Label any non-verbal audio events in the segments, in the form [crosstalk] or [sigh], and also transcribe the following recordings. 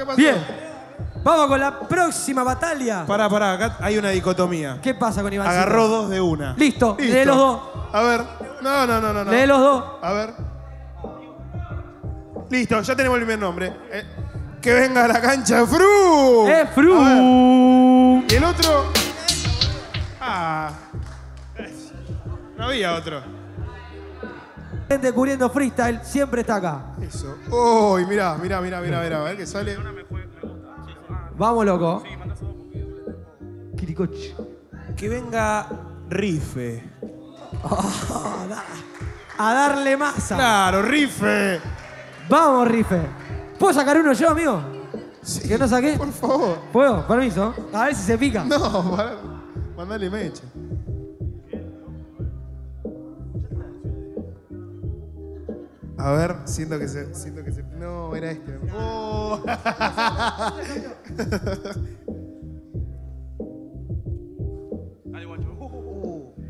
¿Qué pasó? Bien. Vamos con la próxima batalla. Pará, pará, acá hay una dicotomía. ¿Qué pasa con Iván? Agarró dos de una. Listo, lee los dos. A ver. No, no, no, no. no. Lee los dos. A ver. Listo, ya tenemos el primer nombre. Eh, que venga a la cancha Fru. ¡Es ver. Fru! Y el otro. Ah. No había otro. Gente cubriendo freestyle siempre está acá. Eso. Uy, mirá, mirá, mirá, mirá, mirá. A ver que sale. Vamos, loco. Quiricoche. Que venga Rife. [laughs] A darle masa. Claro, Rife. Vamos, Rife. ¿Puedo sacar uno yo, amigo? Sí, ¿Que no saqué? Por favor. ¿Puedo? Permiso. A ver si se pica. No, [laughs] pará. Mandale mecha. A ver, siento que se. Siento que se. No, era este. [laughs] Oh.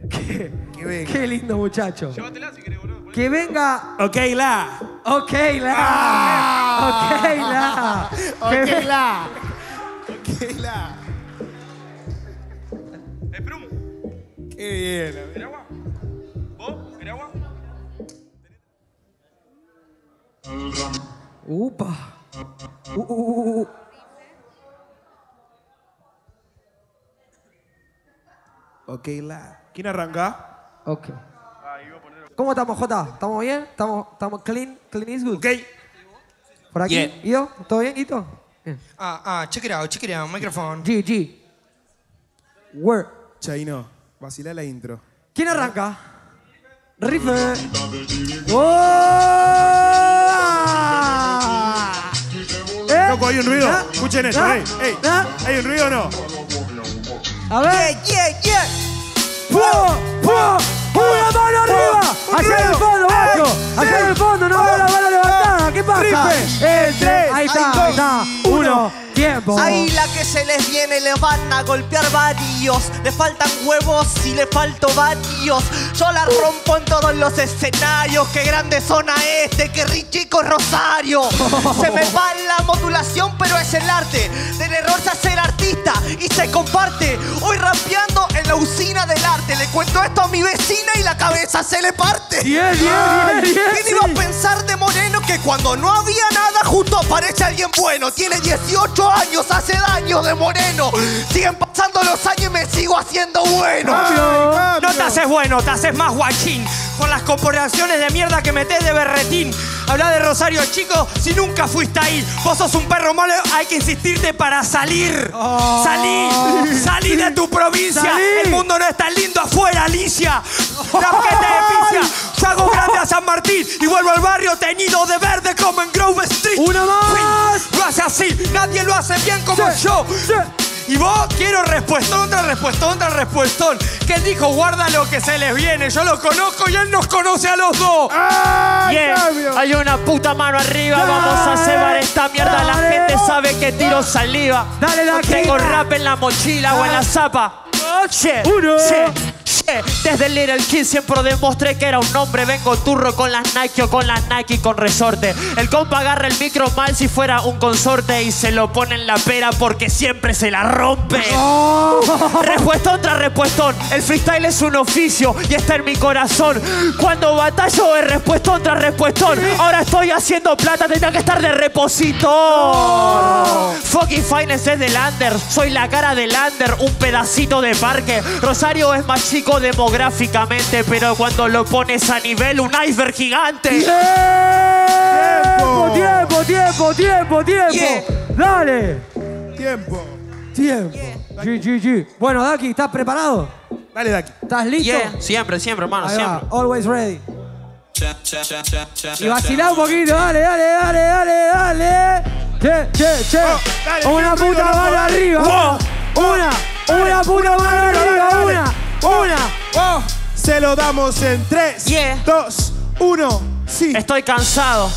Qué, [laughs] que venga. qué lindo muchacho. Que venga. Ok, la. Ok, la. Ok, la. Ok, la. Ok, la. Qué bien. a Upa. Uh, uh, uh, uh. Ok, la. ¿Quién arranca? Ok. ¿Cómo estamos, Jota? ¿Estamos bien? ¿Estamos, estamos clean? ¿Clean is good? Ok. ¿Por aquí? Yeah. ¿Guido? ¿Todo bien, Guito? Bien. Ah, ah, check it out, check it out, microphone. G, G. Word. Chaino, vacila la intro. ¿Quién arranca? Rife. ¡Oh! Loco, hay un ruido. ¿Ah? Escuchen esto, ¿Ah? ey, ey. ¿Ah? ¿Hay un ruido o no? A ver. Yeah, yeah. ¡Pum! ¡Pum! ¡Una mano arriba! ¡Allá en el fondo, macho! ¡Allá en el fondo! ¡No veo la mano levantada! ¿Qué pasa? El tres. Ahí está, ahí está. Uno. Ahí la que se les viene le van a golpear varios. Le faltan huevos y le falto varios. Yo la rompo en todos los escenarios. Qué grande zona este, qué richico Rosario. Se me va la modulación, pero es el arte. Del error se hace el artista y se comparte. Hoy rapeando la usina del arte. Le cuento esto a mi vecina y la cabeza se le parte. Bien, bien, bien. ¿Quién iba a pensar de Moreno que cuando no había nada justo aparece alguien bueno? Tiene 18 años, hace daño de Moreno. Siguen pasando los años y me sigo haciendo bueno. Ay, No te haces bueno, te haces más guachín. Con las corporaciones de mierda que metés de berretín. Habla de Rosario Chico si nunca fuiste ahí. Vos sos un perro mole, hay que insistirte para salir. Salí, salí de tu provincia. Salí. El mundo no es tan lindo afuera, Alicia. Rapquete de picia. Yo hago grande a San Martín y vuelvo al barrio teñido de verde como en Grove Street. ¡Una más! Lo hace así, nadie lo hace bien como Sí, yo. sí. Y vos quiero respuestón tras respuestón tras respuestón. Que él dijo, guarda lo que se les viene. Yo lo conozco y él nos conoce a los dos. ¡Ay, Yeah. Hay una puta mano arriba, vamos a cebar esta mierda. La gente sabe que tiro saliva. Dale, la Tengo rap en la mochila o en la zapa. Shit, Uno. shit, Desde el Little Kid siempre demostré que era un hombre. Vengo turro con las Nike o con las Nike con resorte. El compa agarra el micro mal si fuera un consorte y se lo pone en la pera porque siempre se la rompe. Respuestón tras respuestón. El freestyle es un oficio y está en mi corazón. Cuando batallo es respuestón tras respuestón. Ahora estoy haciendo plata, tenía que estar de reposito. Fucking Finest es del under. Soy la cara del under, un pedacito de parque. Rosario es más chico demográficamente, pero cuando lo pones a nivel, un iceberg gigante. ¡Tiempo! ¡Tiempo, tiempo, tiempo, tiempo! Yeah. ¡Dale! Tiempo. Tiempo. G, G, G. Bueno, Daki, ¿estás preparado? Dale aquí. ¿Estás listo? Yeah, siempre, siempre, hermano, Ahí va, siempre. always ready. Y vacilá un poquito, dale, dale, dale, dale, dale. Che, che, che. Oh, dale, una puta mano arriba. Wow. Una, una puta mano arriba, dale, una. Una. Oh, se lo damos en 3, Yeah. 2, 1. Sí. Estoy cansado.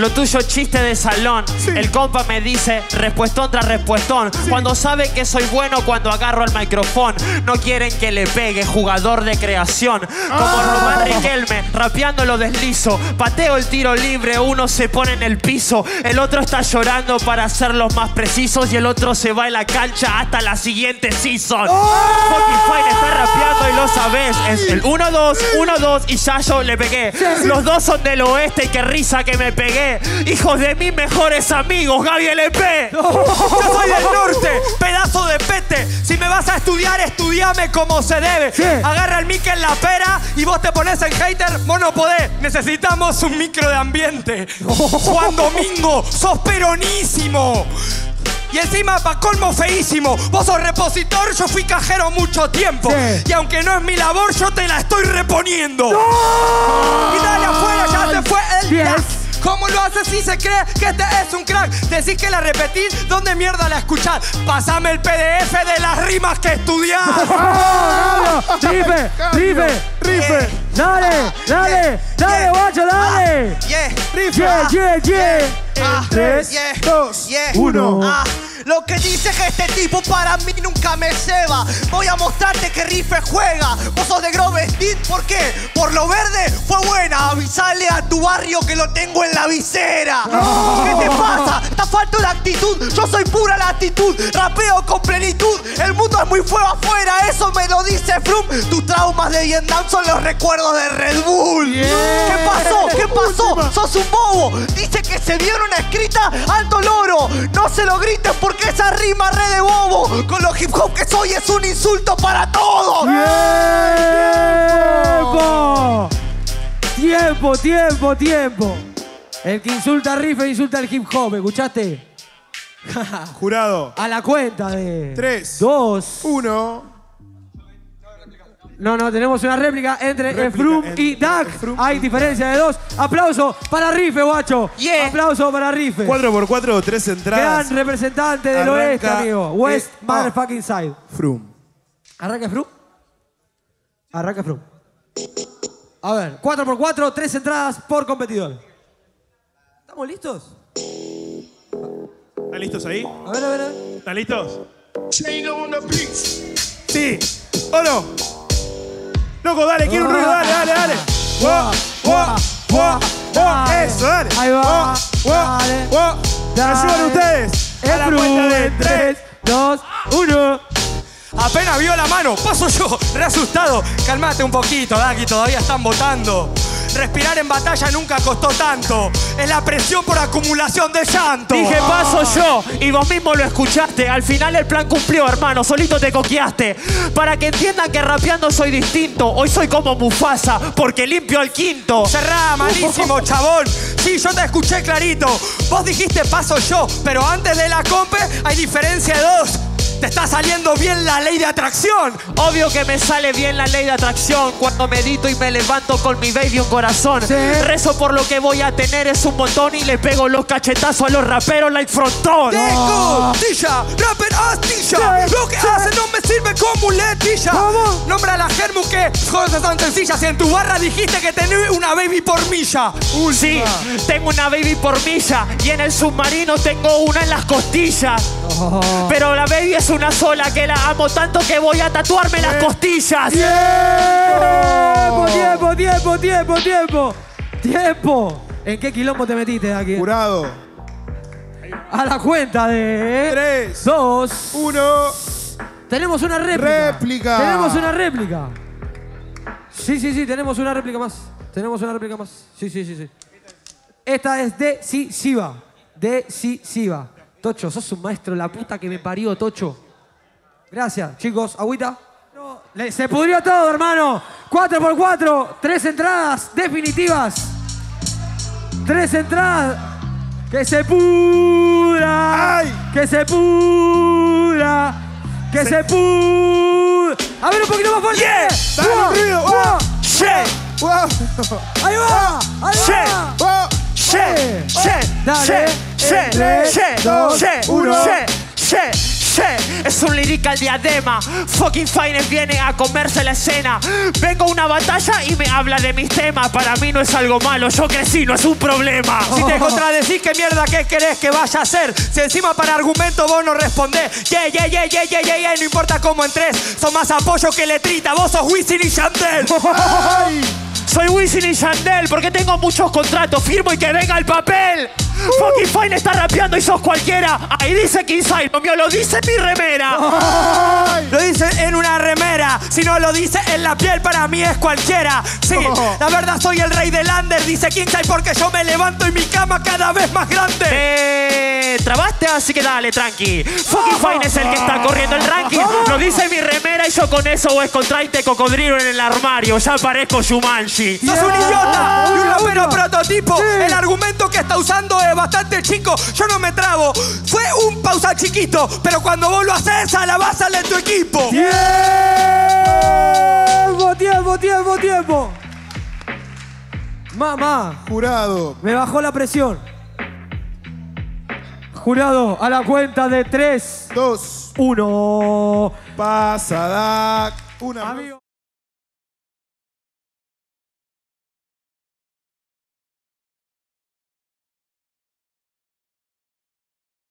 Lo tuyo chiste de salón. El compa me dice respuestón tras respuestón. Cuando sabe que soy bueno cuando agarro el micrófono. No quieren que le pegue, jugador de creación. Como. Román Riquelme, rapeando lo deslizo. Pateo el tiro libre, uno se pone en el piso. El otro está llorando para ser los más precisos. Y el otro se va en la cancha hasta la siguiente season. Fucking Fine está rapeando y lo sabes. Es el 1-2, 1-2 y ya yo le pegué. Los dos son del oeste y qué risa que me pegué. Hijos de mis mejores amigos, Gaby LP. Yo soy del norte, pedazo de pete. Si me vas a estudiar, estudiame como se debe. Sí. Agarra el mic en la pera y vos te pones en hater, vos no podés. Necesitamos un micro de ambiente. Juan Domingo, sos peronísimo. Y encima, pa' colmo feísimo. Vos sos repositor, yo fui cajero mucho tiempo. Sí. Y aunque no es mi labor, yo te la estoy reponiendo. Y dale afuera, ya se fue el Yes. ¿Cómo lo haces si se cree que este es un crack? Decís que la repetís, ¿dónde mierda la escuchás? Pásame el PDF de las rimas que estudiás. [laughs] ¡Rife! ¡Rife! ¡Rife! ¡Dale! Ah, ¡Dale! ¡Dale, guacho! Ah, ¡Dale! ¡Yeah! ¡Rife! ¡Yeah, yeah, yeah! 3, 2, 1 lo que dice que este tipo para mí nunca me ceba. Voy a mostrarte que Rife juega. Vos sos de Grove Street, ¿por qué? Por lo verde fue buena. Avisale a tu barrio que lo tengo en la visera. ¿Qué te pasa? Está falta de actitud. Yo soy pura la actitud. Rapeo con plenitud. El mundo es muy fuego afuera. Eso me lo dice Frum. Tus traumas de Vietnam son los recuerdos de Red Bull. ¿Qué pasó? ¿Qué pasó? Sos un bobo. Dice que se vieron una escrita alto loro. No se lo grites porque esa rima re de bobo. Con lo hip hop que soy es un insulto para todos. ¡Tiempo! Tiempo, tiempo, tiempo. El que insulta a Rife insulta al hip hop, ¿escuchaste? Jurado. [laughs] A la cuenta de. Tres. Dos. Uno. No, no, tenemos una réplica entre Réplica Efrum entre y Dak. Hay diferencia de dos. Aplauso para Rife, guacho. Yeah. Aplauso para Rife. 4x4, tres entradas. Gran representante del Arranca oeste, amigo. West el- motherfucking side. Frum. Arranca Frum. Arranca Frum. A ver, 4x4, tres entradas por competidor. ¿Estamos listos? ¿Están listos ahí? A ver, a ver, a ver. ¿Están listos? Sí. ¿O no? Loco, dale, quiero un ruido, dale, dale, dale. Guau, guau, guau, guau. Dale. Eso, dale. Ahí va. Dale. Dale. ustedes. A la cuenta de en tres. 3, 2, 1. Apenas vio la mano, paso yo, re asustado. Calmate un poquito, Daki, todavía están votando. Respirar en batalla nunca costó tanto. Es la presión por acumulación de llanto. Dije paso yo y vos mismo lo escuchaste. Al final el plan cumplió, hermano. Solito te coqueaste. Para que entiendan que rapeando soy distinto. Hoy soy como Mufasa porque limpio al quinto. Cerrá, malísimo, chabón. Sí, yo te escuché clarito. Vos dijiste paso yo, pero antes de la compe hay diferencia de dos. Te está saliendo bien la ley de atracción. Obvio que me sale bien la ley de atracción cuando medito y me levanto con mi baby un corazón. Sí. Rezo por lo que voy a tener es un montón y le pego los cachetazos a los raperos like frontón. Deco, tilla, rapper astilla. Sí, Lo que sí. hace no me sirve como muletilla. ¿Cómo? Nombra a la Germu que cosas tan sencillas. Y en tu barra dijiste que tenés una baby por milla. Sí, tengo una baby por milla y en el submarino tengo una en las costillas. Pero la baby es una sola que la amo tanto que voy a tatuarme las costillas. Tiempo, tiempo, tiempo, tiempo, tiempo. Tiempo. ¿En qué quilombo te metiste de aquí? Jurado. A la cuenta de. Tres. Dos. Uno. Tenemos una réplica. Réplica. Tenemos una réplica. Sí, sí, sí, tenemos una réplica más. Tenemos una réplica más. Sí, sí, sí, sí. Esta es decisiva. Decisiva. Tocho, sos un maestro, la puta que me parió, Tocho. Gracias, chicos. Agüita. No, le- se pudrió todo, hermano. 4 por 4 tres entradas definitivas. Tres entradas. Que se pudra. ¡Ay! Que se pudra. Que se, pudra. A ver un poquito más fuerte. Yeah. Dale, un ruido. uno. Che, Wow. Ahí va. Ahí Che. va. Wow. che, che, Dale. che, uno. che, che, che. Es un lyrical diadema. Fucking Fines viene a comerse la escena. Vengo a una batalla y me habla de mis temas. Para mí no es algo malo. Yo crecí, no es un problema. Si te contradecís, ¿qué mierda qué querés que vaya a hacer? Si encima para argumento vos no respondés. Yeah, yeah, yeah, yeah, yeah, yeah, yeah, no importa cómo entres. Son más apoyo que letrita, vos sos Wisin y Yandel. [laughs] Soy Wisin y Yandel porque tengo muchos contratos. Firmo y que venga el papel. Fucking Fine está rapeando y sos cualquiera. Ahí dice Kinsai, no mío, lo dice mi remera. Lo dice en una remera, si no lo dice en la piel, para mí es cualquiera. Sí, la verdad soy el rey del under, dice Kingside porque yo me levanto y mi cama cada vez más grande. Eh, trabaste, así que dale, tranqui. Fucking Fine es el que está corriendo el ranking. Lo dice mi remera y yo con eso voy contraite cocodrilo en el armario. Ya parezco Shumanji. ¡Sos un idiota! Y un rapero prototipo. El argumento que está usando es bastante chico. Yo no me trabo. Fue un pausa chiquito, pero cuando vos lo haces, a la base de tu equipo. ¡Tiempo, tiempo, tiempo, tiempo! Mamá, Jurado. me bajó la presión. Jurado, a la cuenta de 3, Dos. 1. Pasada. Una.